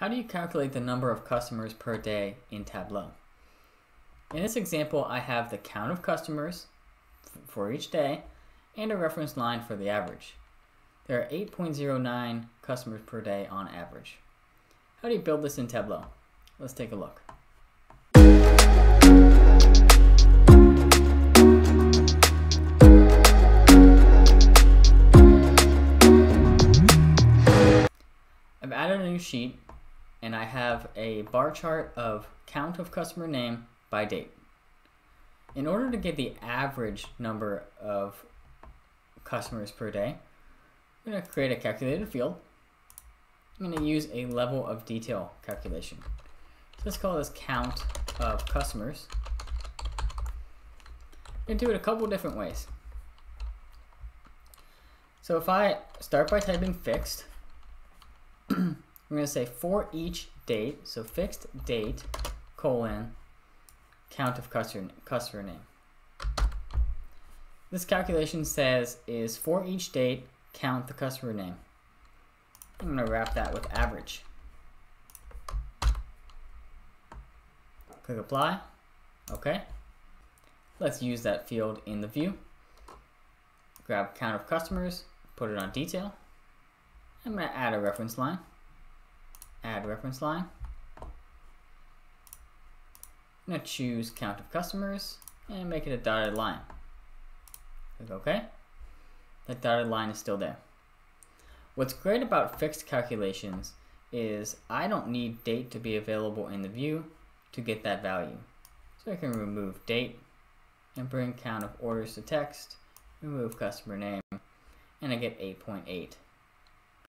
How do you calculate the number of customers per day in Tableau? In this example, I have the count of customers for each day and a reference line for the average. There are 8.09 customers per day on average. How do you build this in Tableau? Let's take a look. I've added a new sheet and I have a bar chart of count of customer name by date. In order to get the average number of customers per day, I'm going to create a calculated field. I'm going to use a level of detail calculation. So let's call this count of customers. You can do it a couple different ways. So if I start by typing fixed, I'm going to say for each date, so fixed date, colon, count of customer, customer name. This calculation says is for each date, count the customer name. I'm going to wrap that with average. Click apply. Okay. Let's use that field in the view. Grab count of customers, put it on detail. I'm going to add a reference line. Add reference line. I'm to choose count of customers and make it a dotted line. Click OK. That dotted line is still there. What's great about fixed calculations is I don't need date to be available in the view to get that value. So I can remove date and bring count of orders to text, remove customer name, and I get 8.8.